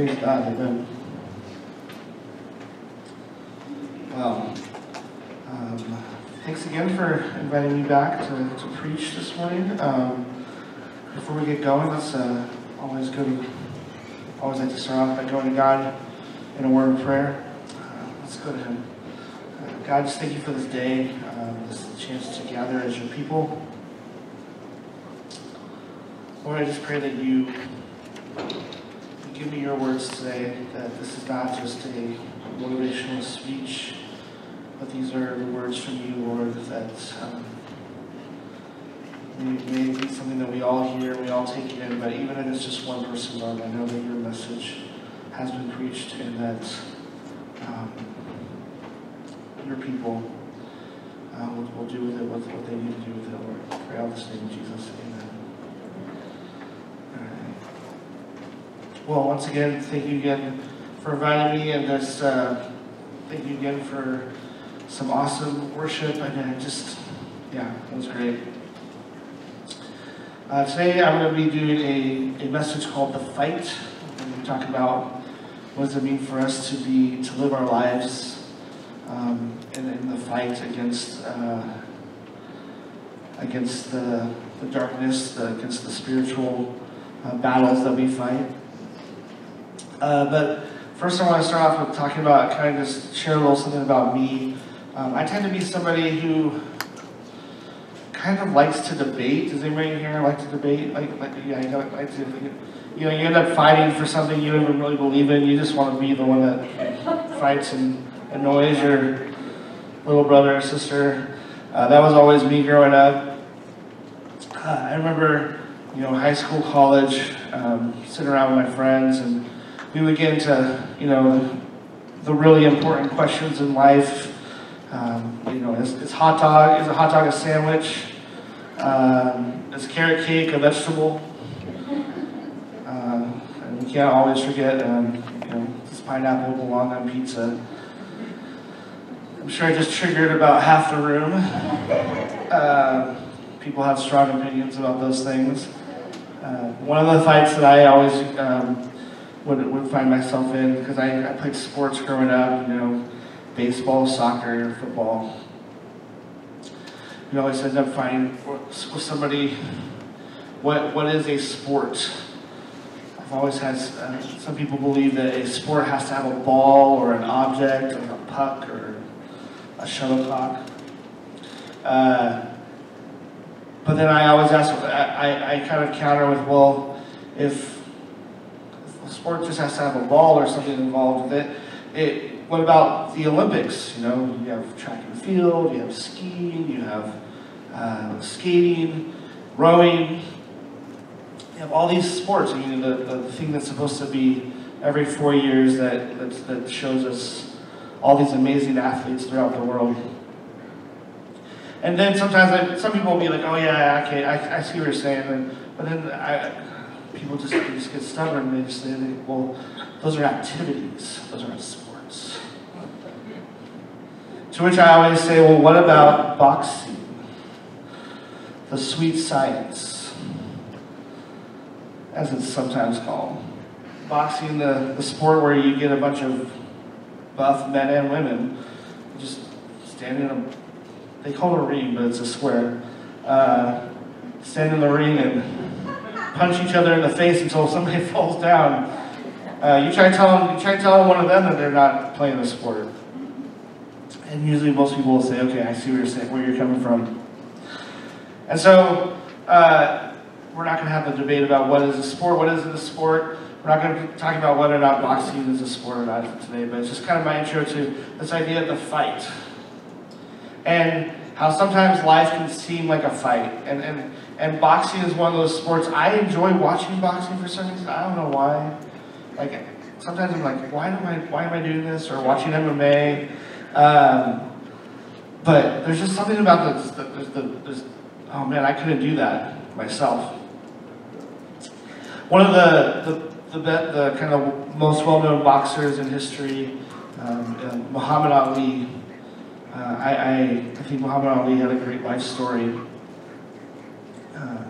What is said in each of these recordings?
Praise God, amen. Well, um, thanks again for inviting me back to, to preach this morning. Um, before we get going, let's uh, always go to, always like to start off by going to God in a word of prayer. Uh, let's go to Him. Uh, God, just thank you for this day, um, this chance to gather as your people. Lord, I just pray that you give me your words today, that this is not just a motivational speech, but these are the words from you, Lord, that um, may, be something that we all hear, we all take in, but even if it's just one person, Lord, I know that your message has been preached and that um, your people uh, will, will do with it what, what they need to do with it, Lord. Pray all this name Jesus' Amen. All right. Well, once again, thank you again for inviting me, and this, uh, thank you again for some awesome worship, and just, yeah, it was great. Uh, today, I'm going to be doing a, a message called The Fight. Going to talk about what does it mean for us to be, to live our lives um, in, in the fight against, uh, against the, the darkness, the, against the spiritual uh, battles that we fight. Uh, but first, I want to start off with talking about kind of just share a little something about me. Um, I tend to be somebody who kind of likes to debate. Does anybody here like to debate? Like, like yeah, you you know, you end up fighting for something you don't even really believe in. You just want to be the one that fights and annoys your little brother or sister. Uh, that was always me growing up. Uh, I remember, you know, high school, college, um, sitting around with my friends, and we get into, you know, the really important questions in life. Um, you know, is, is hot dog is a hot dog a sandwich? Um, is carrot cake a vegetable? Um, and we can't always forget, um, you know, does pineapple belong on pizza? I'm sure I just triggered about half the room. Uh, people have strong opinions about those things. Uh, one of the fights that I always um, would, would find myself in, because I, I played sports growing up, you know, baseball, soccer, football. You always end up fighting with somebody, what, what is a sport? I've always had, uh, some people believe that a sport has to have a ball or an object, like a puck or a shuttlecock. Uh, but then I always ask, I, I, I kind of counter with, well, if, sport just has to have a ball or something involved with it, it what about the Olympics? You know, you have track and field, you have skiing, you have uh, skating, rowing. You have all these sports. I mean, the, the thing that's supposed to be every four years that, that, that shows us all these amazing athletes throughout the world. And then sometimes I, some people will be like, oh yeah, okay, I, I see what you're saying. And, but then I, people just, just get stubborn and they just say, well, those are activities, those aren't sports. To which I always say, well, what about boxing? The sweet science, as it's sometimes called. Boxing, the, the sport where you get a bunch of buff men and women just standing in a, they call it a ring, but it's a square, uh, stand in the ring and punch each other in the face until somebody falls down. Uh, you try to tell them, you try to tell one of them that they're not playing the sport. And usually most people will say, okay, I see where you're, saying, where you're coming from. And so, uh, we're not going to have a debate about what is a sport, what isn't a sport. We're not going to talk about whether or not boxing is a sport or not today, but it's just kind of my intro to this idea of the fight. And how sometimes life can seem like a fight. And, and, and boxing is one of those sports. I enjoy watching boxing for some reason. I don't know why. Like, sometimes I'm like, why am I, why am I doing this? Or watching MMA. Um, but there's just something about this, this, oh man, I couldn't do that myself. One of the, the, the, the kind of most well-known boxers in history, um, uh, Muhammad Ali, uh, I, I, think Muhammad Ali had a great life story. Uh,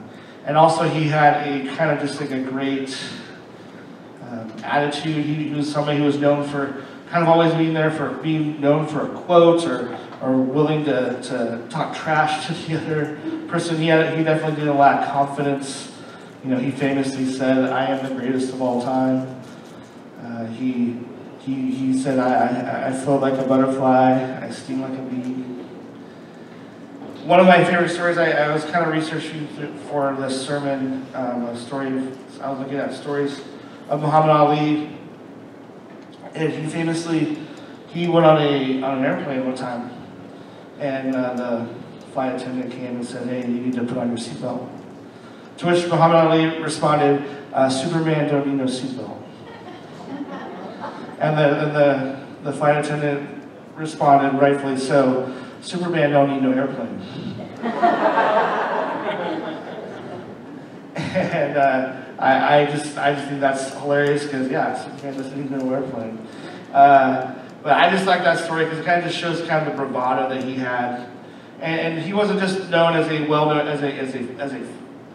and also he had a kind of just like a great, um, attitude. He, he was somebody who was known for kind of always being there for being known for a quote or, or willing to, to talk trash to the other person. He, had, he definitely didn't lack confidence. You know, he famously said, I am the greatest of all time. Uh, he, he, he said, I, I, I float like a butterfly, I sting like a bee. One of my favorite stories, I, I was kind of researching for this sermon, um, a story, I was looking at stories of Muhammad Ali. And he famously, he went on a on an airplane one time, and uh, the flight attendant came and said, "Hey, you need to put on your seatbelt." To which Muhammad Ali responded, uh, "Superman don't need no seatbelt." And the, and the the flight attendant responded, rightfully so, "Superman don't need no airplane." and uh, I, I, just I just think that's hilarious because yeah, Superman doesn't need no airplane. Uh, but I just like that story because it kind of just shows kind of the bravado that he had, and, and he wasn't just known as a well known as a as a as a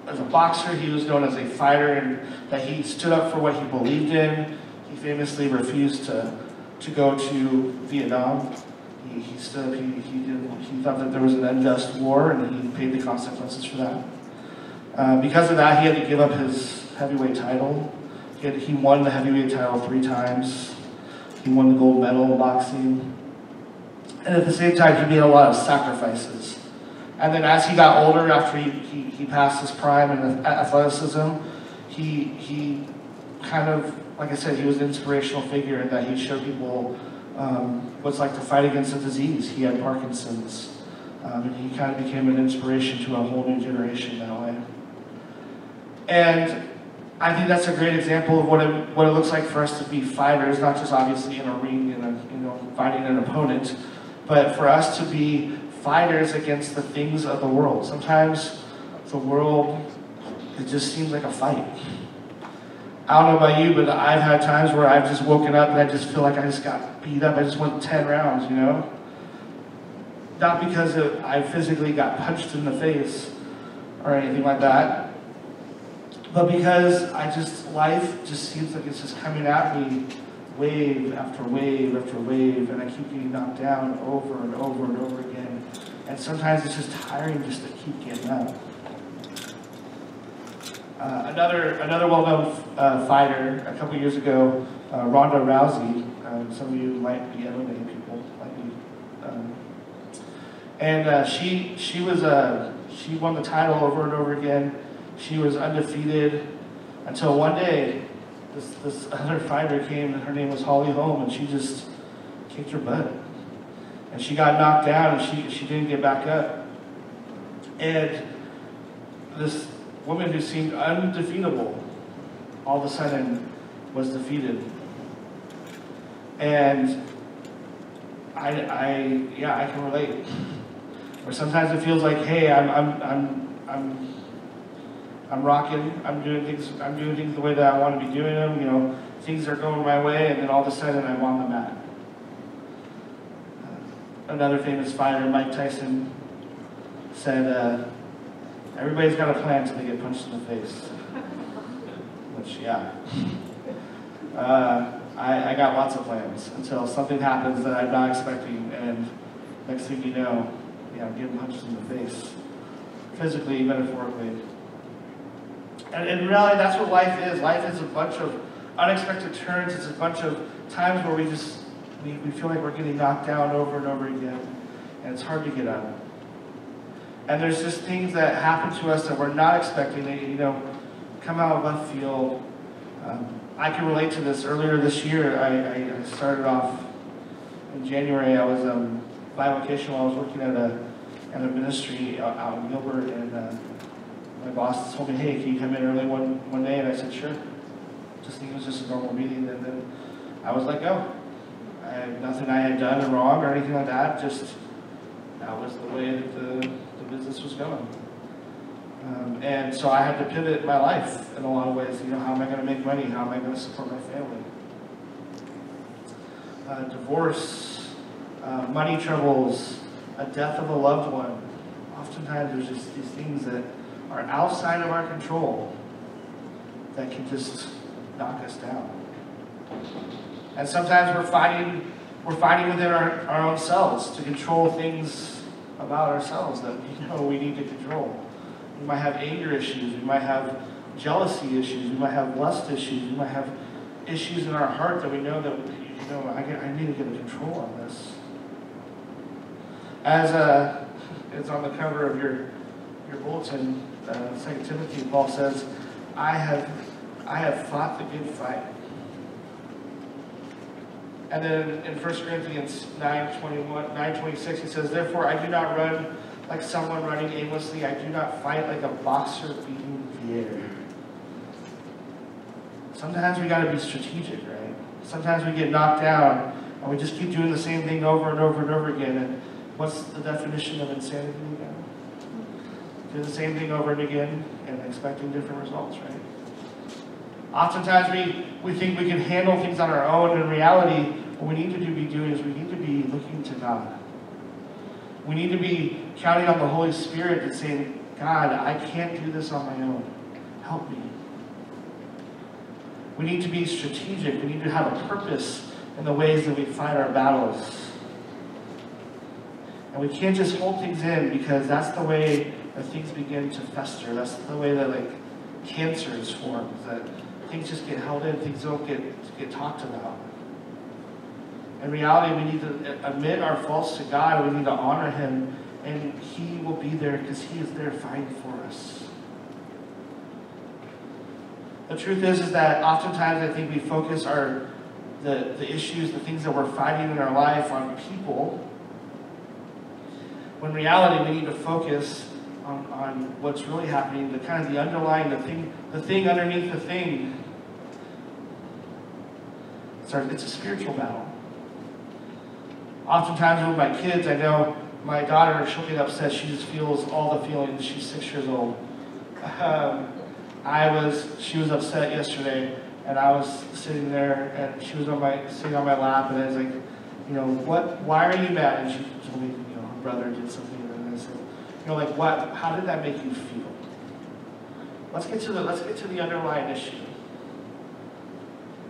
as a boxer. He was known as a fighter, and that he stood up for what he believed in. Famously refused to to go to Vietnam. He, he stood. He he did. He thought that there was an unjust war, and he paid the consequences for that. Uh, because of that, he had to give up his heavyweight title. He, had, he won the heavyweight title three times. He won the gold medal in boxing. And at the same time, he made a lot of sacrifices. And then as he got older, after he, he, he passed his prime in athleticism, he, he kind of, like I said, he was an inspirational figure in that he showed people um, what it's like to fight against a disease. He had Parkinson's. Um, and he kind of became an inspiration to a whole new generation that way. And I think that's a great example of what it, what it looks like for us to be fighters, not just obviously in a ring and you know fighting an opponent, but for us to be fighters against the things of the world. Sometimes the world it just seems like a fight. I don't know about you, but I've had times where I've just woken up and I just feel like I just got beat up. I just went 10 rounds, you know? Not because of, I physically got punched in the face or anything like that, but because I just, life just seems like it's just coming at me wave after wave after wave, and I keep getting knocked down over and over and over again. And sometimes it's just tiring just to keep getting up. Uh, another another well-known uh, fighter a couple years ago, uh, Ronda Rousey. Um, some of you might be MMA people, might be. Um, and uh, she she was uh, she won the title over and over again. She was undefeated until one day, this, this other fighter came and her name was Holly Holm and she just kicked her butt. And she got knocked down and she, she didn't get back up. And this woman who seemed undefeatable all of a sudden was defeated. And I, I yeah, I can relate. Or sometimes it feels like, hey, I'm, I'm, I'm, I'm I'm rocking. I'm doing things. I'm doing things the way that I want to be doing them. You know, things are going my way, and then all of a sudden I'm on the mat. Another famous fighter, Mike Tyson, said, uh, "Everybody's got a plan until they get punched in the face." Which, yeah. Uh, I, I got lots of plans until something happens that I'm not expecting, and next thing you know, yeah, I'm getting punched in the face, physically, metaphorically. And in reality, that's what life is. Life is a bunch of unexpected turns. It's a bunch of times where we just we, we feel like we're getting knocked down over and over again, and it's hard to get up. And there's just things that happen to us that we're not expecting. They, you know, come out of left field. Um, I can relate to this. Earlier this year, I, I started off in January. I was um, bivocational. I was working at a at a ministry out, out in Gilbert, and uh, my boss told me, hey, can you come in early one, one day? And I said, sure. Just think it was just a normal meeting. And then I was let go. I nothing I had done wrong or anything like that. Just that was the way that the business was going. Um, and so I had to pivot my life in a lot of ways. You know, how am I going to make money? How am I going to support my family? Uh, divorce, uh, money troubles, a death of a loved one. Oftentimes there's just these things that are outside of our control that can just knock us down. And sometimes we're fighting, we're fighting within our, our own selves to control things about ourselves that we know we need to control. We might have anger issues, we might have jealousy issues, we might have lust issues, we might have issues in our heart that we know that you know I, get, I need to get a control on this. As uh, it's on the cover of your your bulletin, uh, Second Timothy, Paul says, "I have I have fought the good fight." And then in 1 Corinthians 9, 21, 9 26, he says, Therefore I do not run like someone running aimlessly. I do not fight like a boxer beating the air. Sometimes we got to be strategic, right? Sometimes we get knocked down and we just keep doing the same thing over and over and over again. And what's the definition of insanity again? Do the same thing over and again and expecting different results, right? Oftentimes we, we think we can handle things on our own. In reality, what we need to be doing is we need to be looking to God. We need to be counting on the Holy Spirit and saying, God, I can't do this on my own. Help me. We need to be strategic. We need to have a purpose in the ways that we fight our battles. And we can't just hold things in because that's the way that things begin to fester. That's the way that like cancers form. That things just get held in, things don't get get talked about. In reality, we need to admit our faults to God. We need to honor Him, and He will be there because He is there fighting for us. The truth is, is that oftentimes I think we focus our the, the issues, the things that we're fighting in our life on people. When reality, we need to focus on, on what's really happening, the kind of the underlying, the thing, the thing underneath the thing. It's, a spiritual battle. Oftentimes with my kids, I know my daughter, she'll get upset. She just feels all the feelings. She's six years old. Um, I was, she was upset yesterday, and I was sitting there, and she was on my, sitting on my lap, and I was like, you know, what, why are you mad? And she told me, you know, her brother did something, and I said, you know, like, what, how did that make you feel? Let's get to the, let's get to the underlying issue.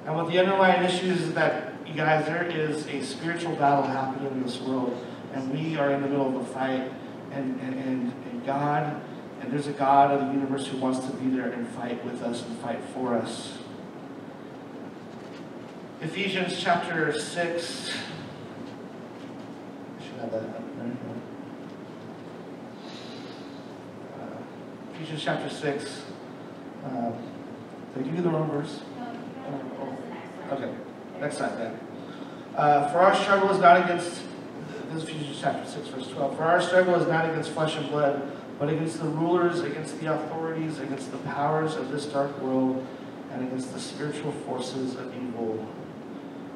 And what the underlying issue is, is that, you guys, there is a spiritual battle happening in this world, and we are in the middle of a fight, and, and, and, and God and there's a God of the universe who wants to be there and fight with us and fight for us. Ephesians chapter 6. I should have that up right uh, Ephesians chapter 6. Uh, did I give you the wrong verse? Oh, oh. Okay, next slide then. Uh, for our struggle is not against, this is Ephesians chapter 6, verse 12. For our struggle is not against flesh and blood but against the rulers, against the authorities, against the powers of this dark world, and against the spiritual forces of evil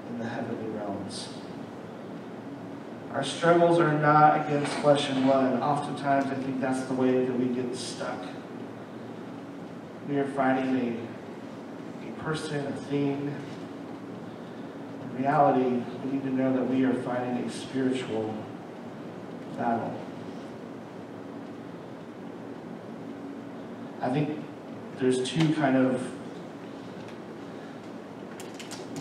in the heavenly realms. Our struggles are not against flesh and blood. Oftentimes, I think that's the way that we get stuck. We are fighting a, a person, a thing. Reality, we need to know that we are fighting a spiritual battle. I think there's two kind of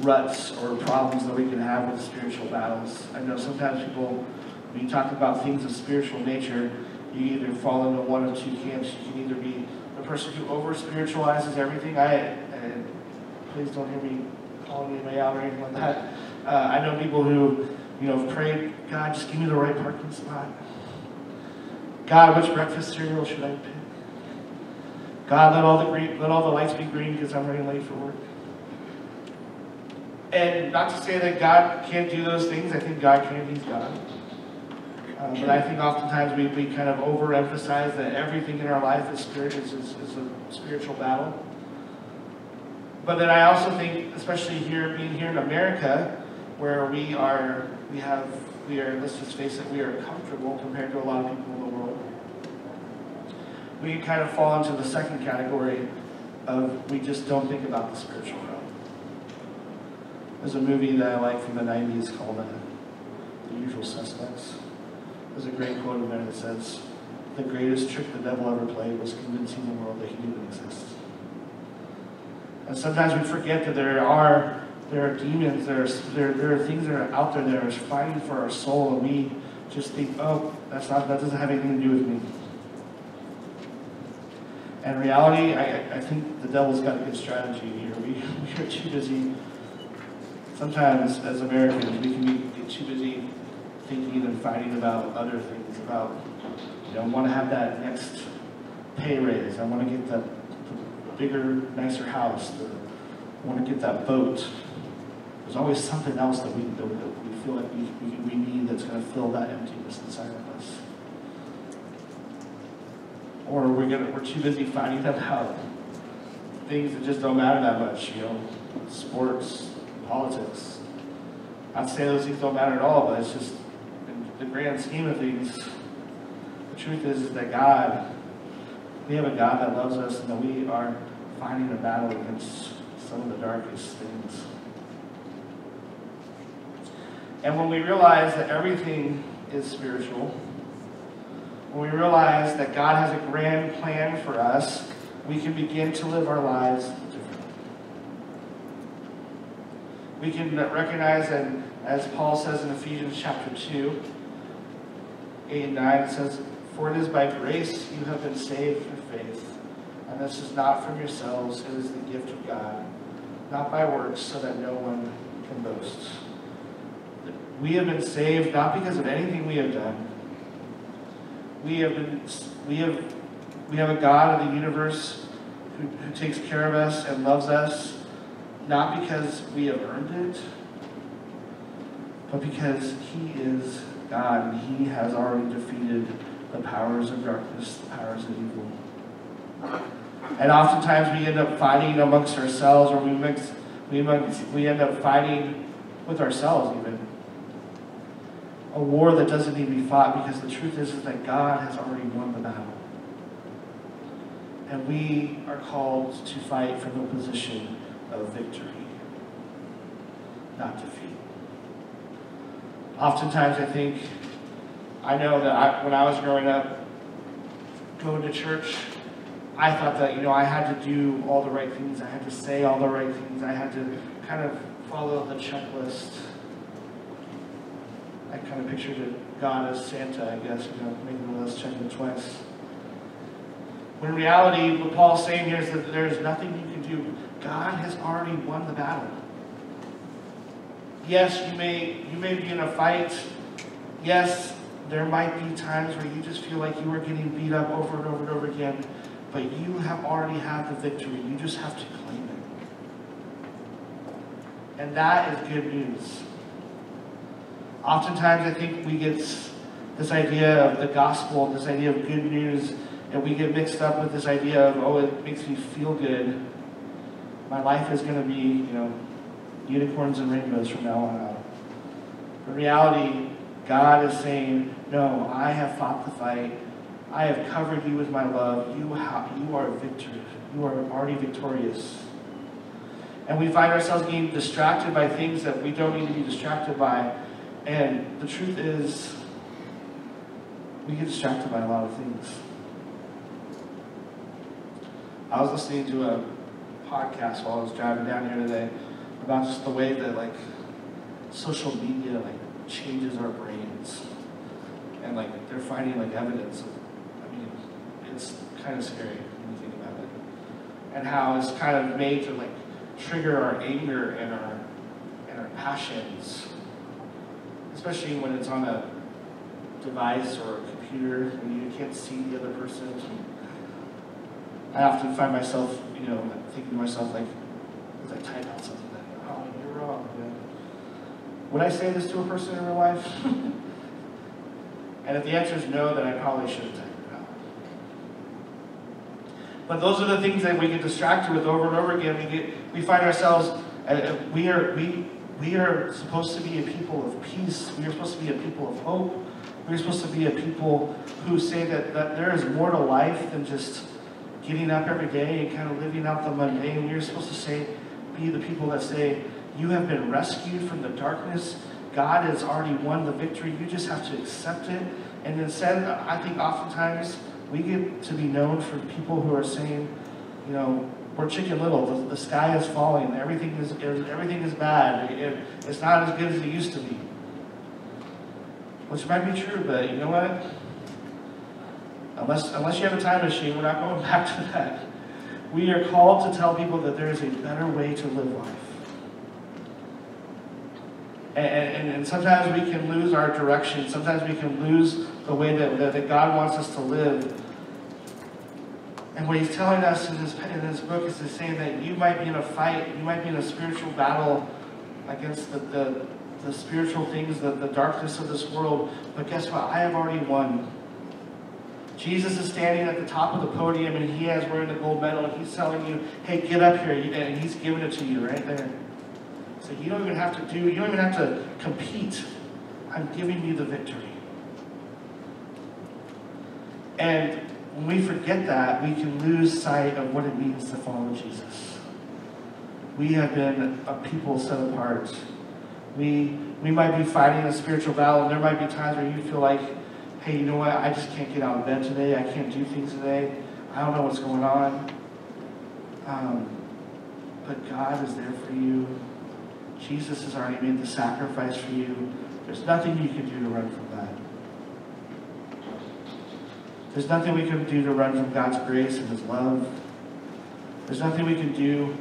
ruts or problems that we can have with spiritual battles. I know sometimes people, when you talk about things of spiritual nature, you either fall into one of two camps. You can either be the person who over spiritualizes everything. I, please don't hear me calling anybody out or anything like that. Uh, I know people who, you know, prayed, God, just give me the right parking spot. God, which breakfast cereal should I pick? God, let all the green, let all the lights be green because I'm running late for work. And not to say that God can't do those things. I think God can. He's God. Uh, but I think oftentimes we, we kind of overemphasize that everything in our life is, spirit, is, is, is a spiritual battle. But then I also think, especially here, being here in America, where we are, we have, we are, let's just face it, we are comfortable compared to a lot of people in the world we kind of fall into the second category of we just don't think about the spiritual realm. There's a movie that I like from the 90s called uh, The Usual Suspects. There's a great quote in there that says, the greatest trick the devil ever played was convincing the world that he didn't exist. And sometimes we forget that there are there are demons, there are, there, there are things that are out there that are fighting for our soul, and we just think, oh, that's not, that doesn't have anything to do with me. And reality, I, I think the devil's got a good strategy here. We, we are too busy, sometimes as Americans, we can be too busy thinking and fighting about other things, about, you know, want to have that next pay raise, I want to get the bigger, nicer house, I want to get that boat. There's always something else that we, that we feel like we, we, need that's going to fill that emptiness inside of us. Or we're gonna we're too busy fighting about things that just don't matter that much, you know, sports, politics. I'd say those things don't matter at all, but it's just in the grand scheme of things, the truth is, is that God, we have a God that loves us and that we are fighting a battle against some of the darkest things. And when we realize that everything is spiritual, when we realize that God has a grand plan for us, we can begin to live our lives differently. We can recognize that, as Paul says in Ephesians chapter 2, 8 and 9, it says, For it is by grace you have been saved through faith. And this is not from yourselves, it is the gift of God, not by works, so that no one can boast. We have been saved not because of anything we have done. We have been, we have, we have a God of the universe who, who takes care of us and loves us, not because we have earned it, but because He is God and He has already defeated the powers of darkness, the powers of evil. And oftentimes we end up fighting amongst ourselves, or we mix, we, mix, we end up fighting with ourselves even a war that doesn't need to be fought because the truth is, is that God has already won the battle. And we are called to fight from a position of victory, not defeat. Oftentimes, I think, I know that I, when I was growing up, going to church, I thought that, you know, I had to do all the right things. I had to say all the right things. I had to kind of follow the checklist. I kind of pictured God as Santa, I guess, you know, making the list, checking twice. When in reality, what Paul's saying here is that there's nothing you can do. God has already won the battle. Yes, you may you may be in a fight. Yes, there might be times where you just feel like you are getting beat up over and over and over again, but you have already had the victory. You just have to claim it. And that is good news. Oftentimes, I think we get this idea of the gospel, this idea of good news, and we get mixed up with this idea of, oh, it makes me feel good. My life is going to be, you know, unicorns and rainbows from now on out. In reality, God is saying, no, I have fought the fight. I have covered you with my love. You, have, you are victorious. You are already victorious. And we find ourselves getting distracted by things that we don't need to be distracted by and the truth is, we get distracted by a lot of things. I was listening to a podcast while I was driving down here today about just the way that like social media like changes our brains, and like they're finding like evidence. Of, it's kind of scary when you think about it, and how it's kind of made to like trigger our anger and our and our passions especially when it's on a device or a computer and you can't see the other person. I often find myself, you know, thinking to myself, like, as I type out something, like, oh, you're wrong, man. Would I say this to a person in real life? and if the answer is no, then I probably should have typed it out. But those are the things that we get distracted with over and over again. We get, we find ourselves, uh, we are, we we are supposed to be a people of peace. We are supposed to be a people of hope. We're supposed to be a people who say that, that there is more to life than just getting up every day and kind of living out the mundane. We're supposed to say, be the people that say, you have been rescued from the darkness. God has already won the victory. You just have to accept it. And instead, I think oftentimes we get to be known for people who are saying, you know, we're Chicken Little. The, the sky is falling. Everything is everything is bad. It, it's not as good as it used to be. Which might be true, but you know what? Unless unless you have a time machine, we're not going back to that. We are called to tell people that there is a better way to live life. And, and, and sometimes we can lose our direction. Sometimes we can lose the way that, that, that God wants us to live. And what he's telling us in this, in this book is he's saying that you might be in a fight, you might be in a spiritual battle against the, the, the spiritual things, the, the darkness of this world. But guess what? I have already won. Jesus is standing at the top of the podium and he has wearing the gold medal and he's telling you, hey, get up here. And he's giving it to you right there. So you don't even have to do, you don't even have to compete. I'm giving you the victory. And when we forget that, we can lose sight of what it means to follow Jesus. We have been a people set apart. We, we might be fighting a spiritual battle, and there might be times where you feel like, hey, you know what? I just can't get out of bed today. I can't do things today. I don't know what's going on. Um, but God is there for you. Jesus has already made the sacrifice for you. There's nothing you can do to run from that. There's nothing we can do to run from God's grace and His love. There's nothing we can do.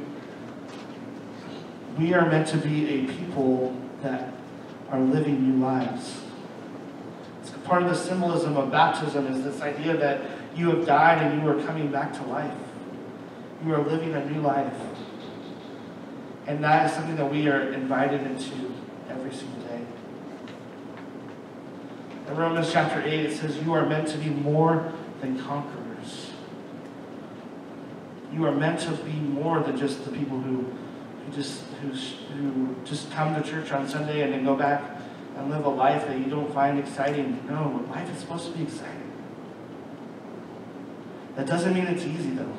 We are meant to be a people that are living new lives. It's part of the symbolism of baptism is this idea that you have died and you are coming back to life. You are living a new life. And that is something that we are invited into every single day. In Romans chapter 8, it says, You are meant to be more than conquerors. You are meant to be more than just the people who, who just who, who just come to church on Sunday and then go back and live a life that you don't find exciting. No, life is supposed to be exciting. That doesn't mean it's easy though.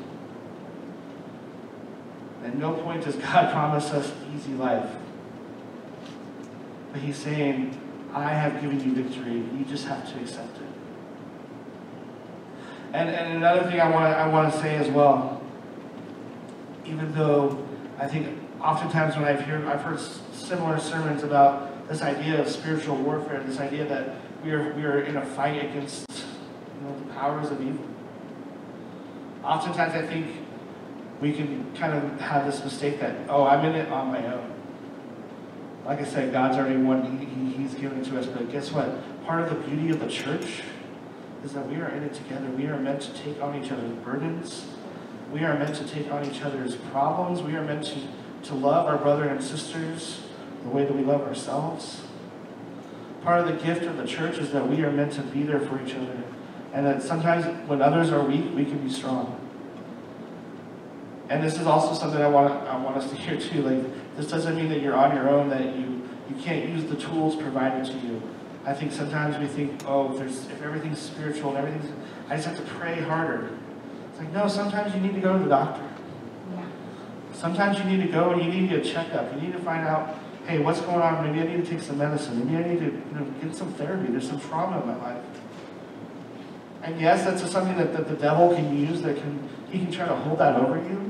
At no point does God promise us easy life. But he's saying, I have given you victory. You just have to accept it. And, and another thing I want, I want to say as well, even though I think oftentimes when I've heard, I've heard similar sermons about this idea of spiritual warfare, this idea that we are, we are in a fight against you know, the powers of evil. Oftentimes I think we can kind of have this mistake that, oh, I'm in it on my own. Like I said, God's already won, he, he, He's given it to us, but guess what? Part of the beauty of the church is that we are in it together. We are meant to take on each other's burdens. We are meant to take on each other's problems. We are meant to, to love our brother and sisters the way that we love ourselves. Part of the gift of the church is that we are meant to be there for each other. And that sometimes when others are weak, we can be strong. And this is also something I want, I want us to hear too. Like, this doesn't mean that you're on your own, that you, you can't use the tools provided to you. I think sometimes we think, oh, if, there's, if everything's spiritual and everything's, I just have to pray harder. It's like, no, sometimes you need to go to the doctor. Yeah. Sometimes you need to go and you need to get a checkup. You need to find out, hey, what's going on? Maybe I need to take some medicine. Maybe I need to you know, get some therapy. There's some trauma in my life. And yes, that's something that, that the devil can use that can, he can try to hold that over you.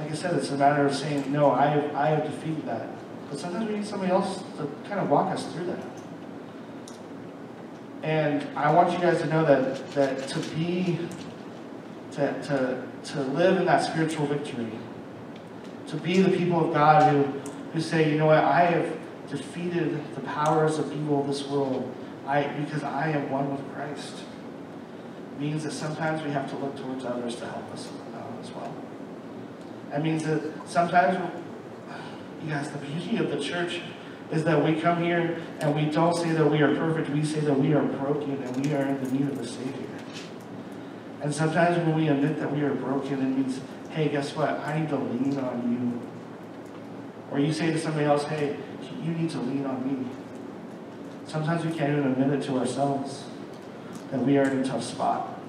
Like I said, it's a matter of saying, no, I have, I have defeated that. But sometimes we need somebody else to kind of walk us through that. And I want you guys to know that, that to be, to, to, to live in that spiritual victory, to be the people of God who, who say, you know what, I have defeated the powers of evil of this world I, because I am one with Christ, means that sometimes we have to look towards others to help us out as well. That means that sometimes, you guys, the beauty of the church is that we come here and we don't say that we are perfect. We say that we are broken and we are in the need of a Savior. And sometimes when we admit that we are broken, it means, hey, guess what? I need to lean on you. Or you say to somebody else, hey, you need to lean on me. Sometimes we can't even admit it to ourselves that we are in a tough spot.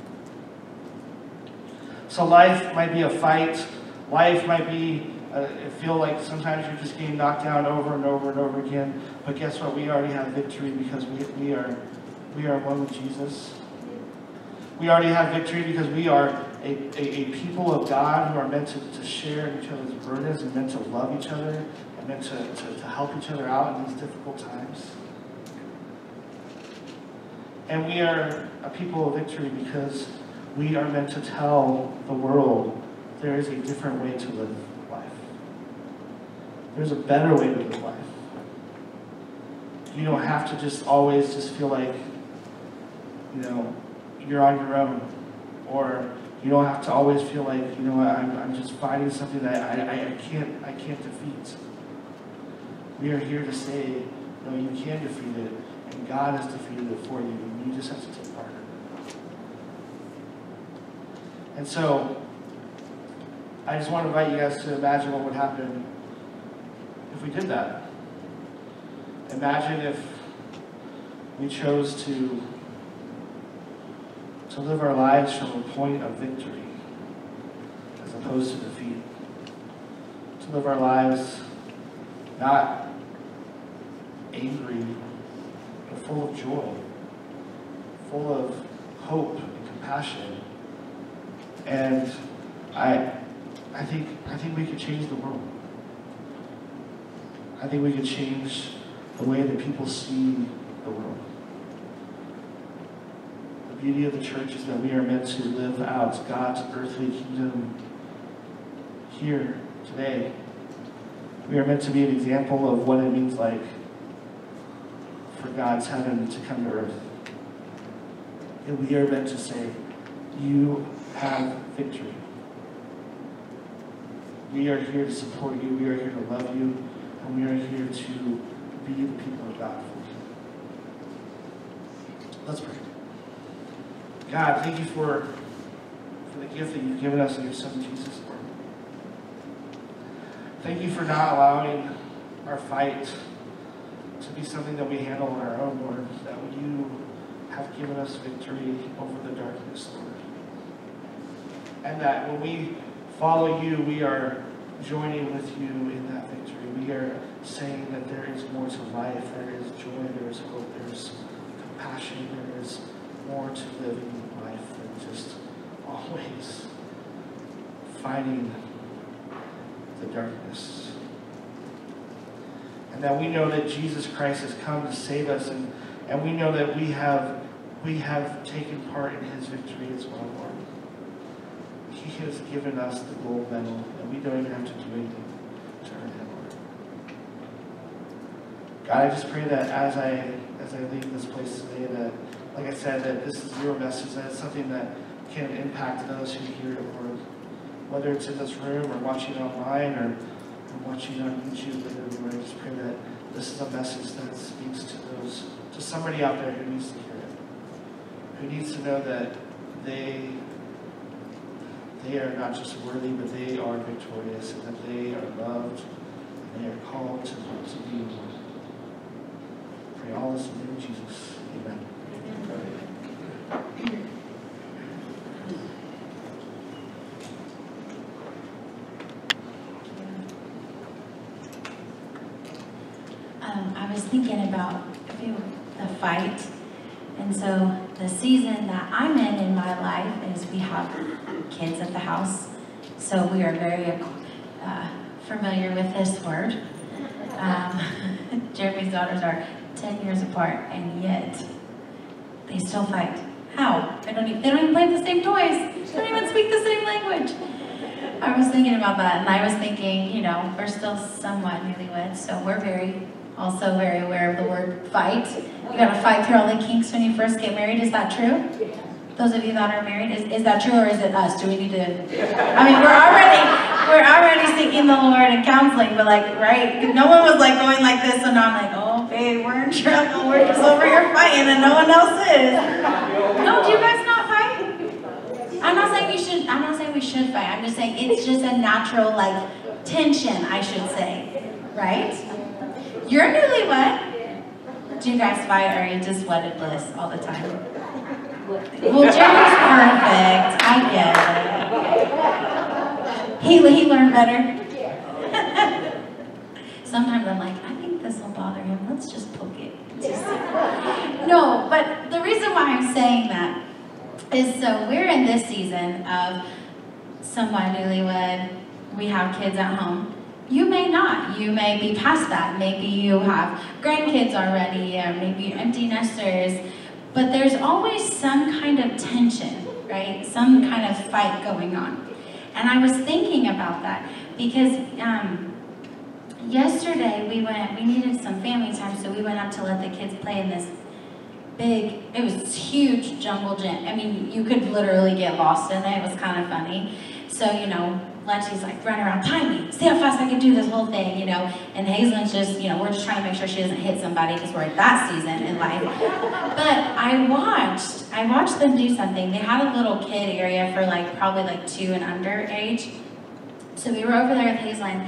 So life might be a fight Life might be, uh, feel like sometimes you're just getting knocked down over and over and over again. But guess what? We already have victory because we, we are we are one with Jesus. We already have victory because we are a, a, a people of God who are meant to, to share each other's burdens and meant to love each other and meant to, to, to help each other out in these difficult times. And we are a people of victory because we are meant to tell the world there is a different way to live life. There's a better way to live life. You don't have to just always just feel like, you know, you're on your own. Or you don't have to always feel like, you know, I'm, I'm just fighting something that I, I, I can't I can't defeat. We are here to say, no, you can defeat it, and God has defeated it for you, you just have to take part. And so, I just want to invite you guys to imagine what would happen if we did that. Imagine if we chose to to live our lives from a point of victory as opposed to defeat. To live our lives not angry, but full of joy, full of hope and compassion. And I, I think, I think we could change the world. I think we could change the way that people see the world. The beauty of the church is that we are meant to live out God's earthly kingdom here today. We are meant to be an example of what it means like for God's heaven to come to earth. And we are meant to say, You have victory. We are here to support you. We are here to love you. And we are here to be the people of God for you. Let's pray. God, thank you for, for the gift that you've given us in your Son, Jesus, Lord. Thank you for not allowing our fight to be something that we handle on our own, Lord, that you have given us victory over the darkness, Lord. And that when we follow you, we are joining with you in that victory. We are saying that there is more to life, there is joy, there is hope, there is compassion, there is more to living life than just always fighting the darkness. And that we know that Jesus Christ has come to save us and, and we know that we have we have taken part in his victory as well, Lord. Has given us the gold medal, and we don't even have to do anything to earn it. God, I just pray that as I as I leave this place today, that, like I said, that this is your message, that it's something that can impact those who hear it, Lord. Whether it's in this room or watching online or, or watching on YouTube, Lord, I just pray that this is a message that speaks to those, to somebody out there who needs to hear it, who needs to know that they they are not just worthy, but they are victorious, and that they are loved, and they are called to, to be. Pray all this in the name of Jesus. Amen. Um, I was thinking about the fight. And so the season that I'm in in my life is we have kids at the house. So we are very uh, familiar with this word. Um, Jeremy's daughters are 10 years apart, and yet they still fight. How? They don't, even, they don't even play the same toys. They don't even speak the same language. I was thinking about that, and I was thinking, you know, we're still somewhat newlyweds, so we're very, also very aware of the word fight. You gotta fight through all the kinks when you first get married. Is that true? Those of you that are married, is, is that true or is it us? Do we need to? I mean, we're already we're already seeking the Lord and counseling, but like, right? No one was like going like this, and I'm like, oh, babe, we're in trouble. We're just over here fighting, and no one else is. No, do you guys not fight? I'm not saying we should. I'm not saying we should fight. I'm just saying it's just a natural like tension, I should say, right? You're newlywed. Do you guys fight, or are you just wedded bliss all the time? Well, Jerry's perfect. I get it. He, he learned better. Sometimes I'm like, I think this will bother him. Let's just poke it. Just... No, but the reason why I'm saying that is so we're in this season of somewhat newlywed, we have kids at home. You may not. You may be past that. Maybe you have grandkids already, or maybe you're empty nesters. But there's always some kind of tension, right? Some kind of fight going on. And I was thinking about that because um, yesterday we went, we needed some family time, so we went up to let the kids play in this big, it was huge jungle gym. I mean, you could literally get lost in it. It was kind of funny. So, you know, Lexi's like, run around, time me, see how fast I can do this whole thing, you know. And Hazel's just, you know, we're just trying to make sure she doesn't hit somebody because we're at that season in life. But I watched, I watched them do something. They had a little kid area for like probably like two and under age. So we were over there with Hazelin,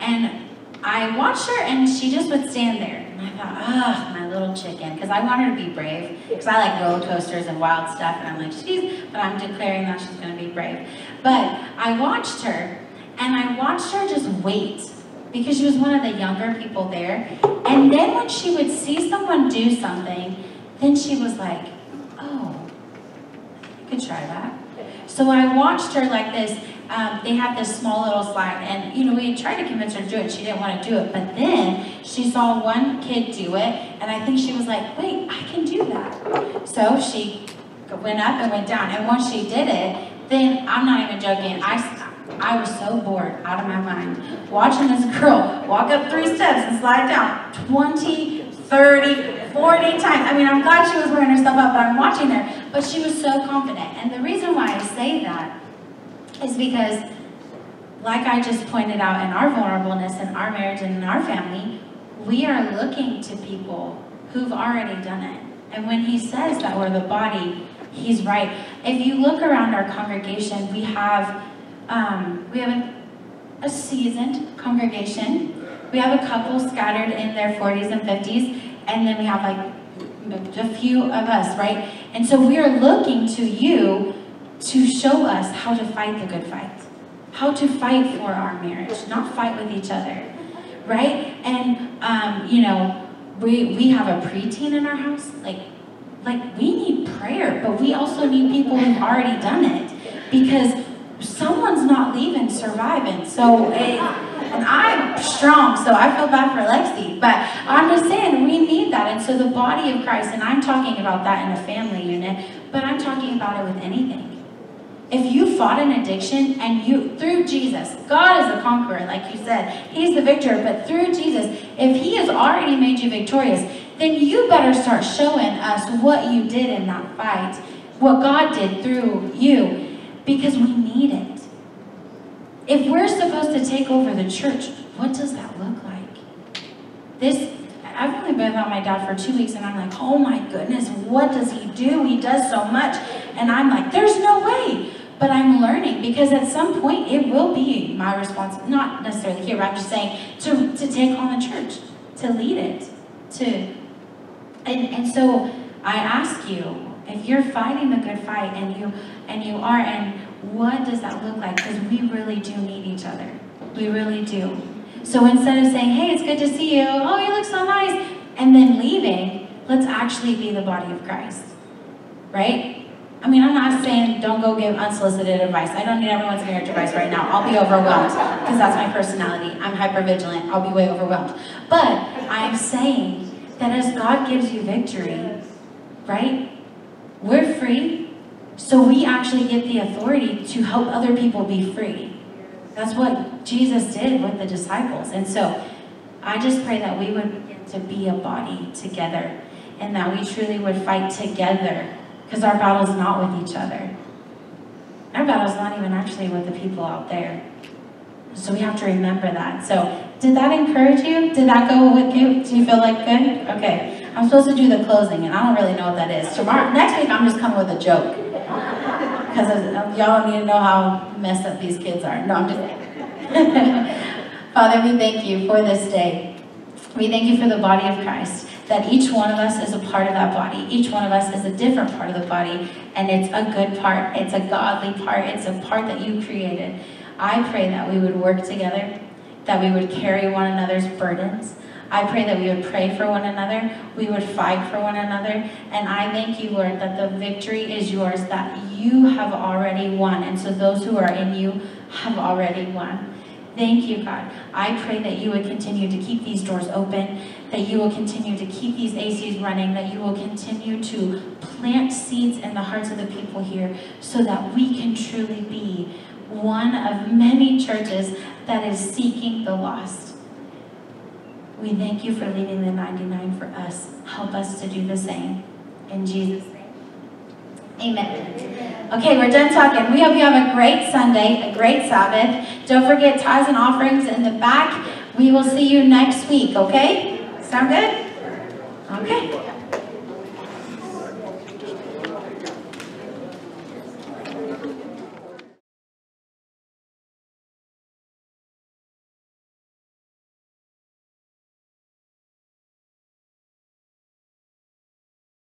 and I watched her, and she just would stand there. And I thought, ah, oh, my little chicken, because I want her to be brave, because I like roller coasters and wild stuff, and I'm like, she's, but I'm declaring that she's going to be brave. But I watched her, and I watched her just wait, because she was one of the younger people there. And then when she would see someone do something, then she was like, oh, I could try that. So I watched her like this, um, they had this small little slide, and you know, we tried to convince her to do it. She didn't want to do it, but then she saw one kid do it, and I think she was like, "Wait, I can do that." So she went up and went down, and once she did it, then I'm not even joking. I I was so bored out of my mind watching this girl walk up three steps and slide down 20, 30, 40 times. I mean, I'm glad she was wearing her stuff up, but I'm watching her. But she was so confident. And the reason why I say that is because, like I just pointed out in our vulnerableness in our marriage and in our family, we are looking to people who've already done it. And when he says that we're the body, he's right. If you look around our congregation, we have um, we have a, a seasoned congregation. We have a couple scattered in their 40s and 50s, and then we have like a few of us, right? And so we are looking to you to show us how to fight the good fight, how to fight for our marriage, not fight with each other, right? And um, you know, we we have a preteen in our house, like like we need prayer, but we also need people who've already done it because someone's not leaving surviving. So it, and I'm strong, so I feel bad for Lexi. But I'm just saying we need that. And so the body of Christ, and I'm talking about that in a family unit, but I'm talking about it with anything. If you fought an addiction and you, through Jesus, God is the conqueror, like you said, He's the victor, but through Jesus, if He has already made you victorious, then you better start showing us what you did in that fight, what God did through you, because we need it. If we're supposed to take over the church, what does that look like? This I've only been without my dad for two weeks and I'm like, oh my goodness, what does he do? He does so much. And I'm like, there's no way. But I'm learning because at some point it will be my responsibility, not necessarily here, but I'm just saying to, to take on the church, to lead it, to, and, and so I ask you, if you're fighting the good fight and you, and you are, and what does that look like? Because we really do need each other. We really do. So instead of saying, hey, it's good to see you, oh, you look so nice, and then leaving, let's actually be the body of Christ. Right? I mean, I'm not saying don't go give unsolicited advice. I don't need everyone's marriage advice right now. I'll be overwhelmed because that's my personality. I'm hyper vigilant. I'll be way overwhelmed. But I'm saying that as God gives you victory, right? We're free, so we actually get the authority to help other people be free. That's what Jesus did with the disciples. And so I just pray that we would begin to be a body together and that we truly would fight together because our battle is not with each other. Our battle is not even actually with the people out there. So we have to remember that. So did that encourage you? Did that go with you? Do you feel like good? Okay. I'm supposed to do the closing, and I don't really know what that is. Tomorrow, next week, I'm just coming with a joke. Because y'all need to know how messed up these kids are. No, I'm just Father, we thank you for this day. We thank you for the body of Christ, that each one of us is a part of that body. Each one of us is a different part of the body, and it's a good part. It's a godly part. It's a part that you created. I pray that we would work together, that we would carry one another's burdens. I pray that we would pray for one another, we would fight for one another, and I thank you, Lord, that the victory is yours, that you have already won, and so those who are in you have already won. Thank you, God. I pray that you would continue to keep these doors open, that you will continue to keep these ACs running, that you will continue to plant seeds in the hearts of the people here so that we can truly be one of many churches that is seeking the lost. We thank you for leaving the 99 for us. Help us to do the same. In Jesus' name. Amen. Okay, we're done talking. We hope you have a great Sunday, a great Sabbath. Don't forget tithes and offerings in the back. We will see you next week, okay? Sound good? Okay.